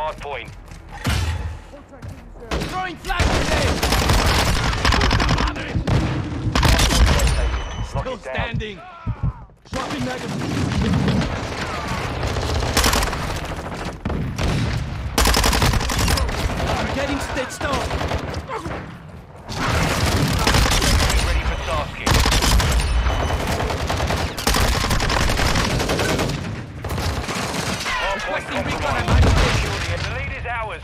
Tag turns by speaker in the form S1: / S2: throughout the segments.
S1: hard point.
S2: Throwing frag grenade! Still standing. Swapping magazine. Getting stitched up.
S1: Ready for tasking. Hard point
S2: Requesting recon at
S1: compromised.
S2: my location.
S1: Lead.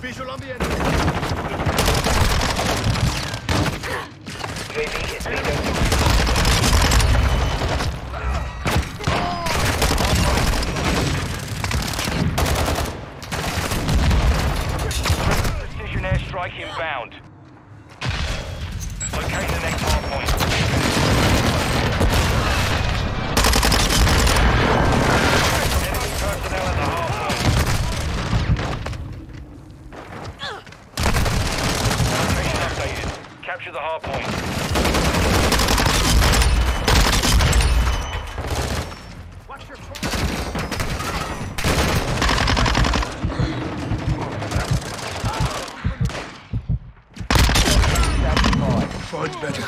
S3: Visual on the enemy.
S1: Airstrike inbound. Locate the next hard point. Personnel the hard point. Updated. Capture the hard point.
S3: Find better.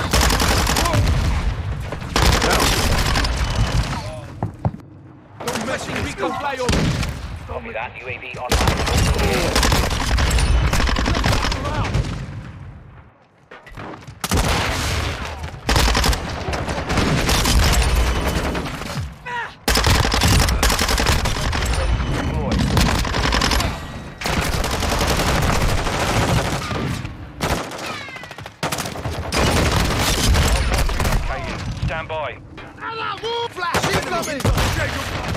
S2: Requesting recon flyover.
S1: Copy that. UAV online. Stand by.
S3: Flash incoming!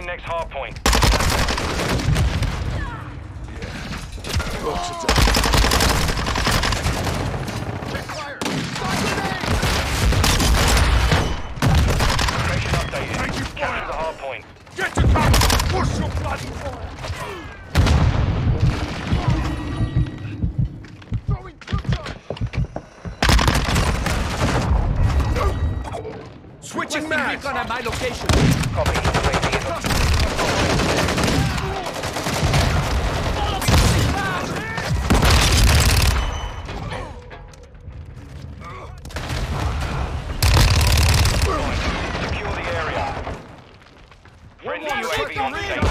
S1: Bingo. Next hard point.
S3: Box attack.
S1: Location updated. Capture the hard point.
S3: Get to cover! Push your bloody fire! Switching mags!
S2: recon at my location.
S1: Copy. On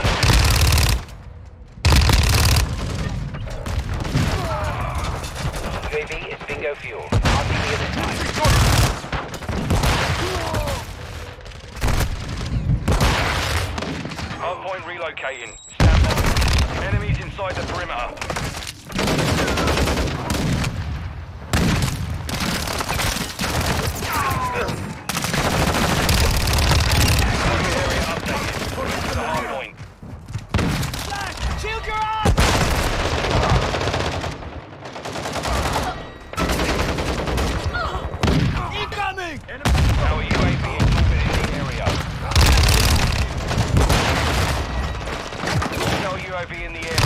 S1: in the area.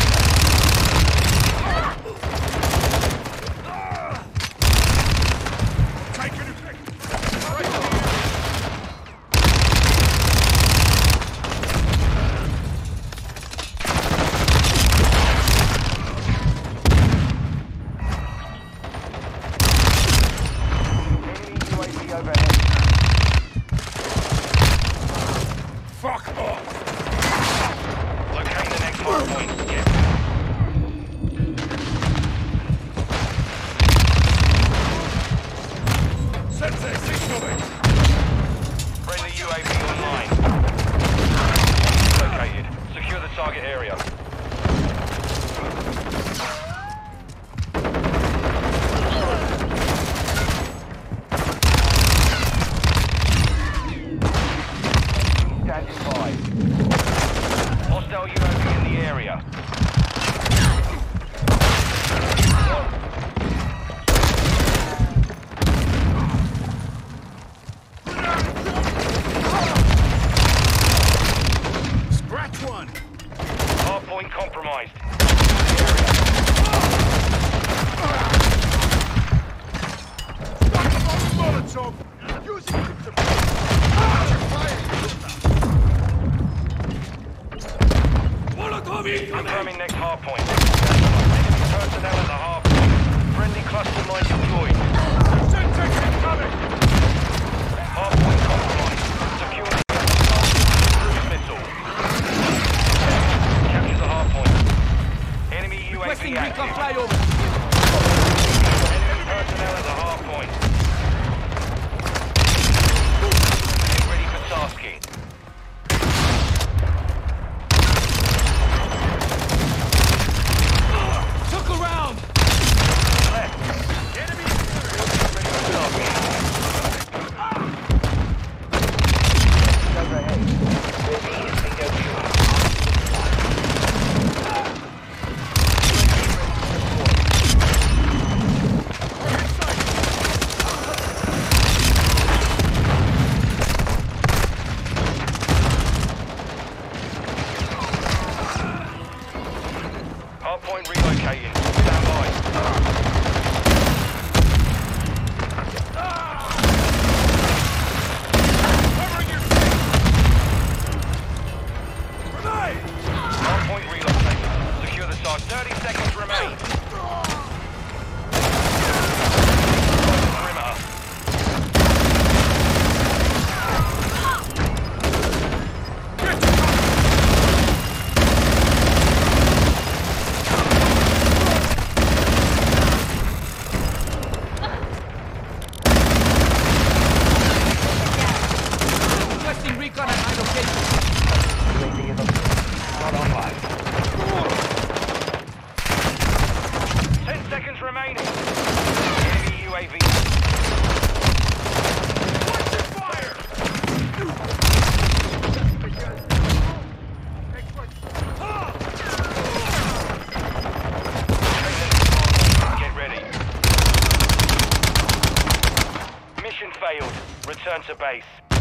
S1: Return to base.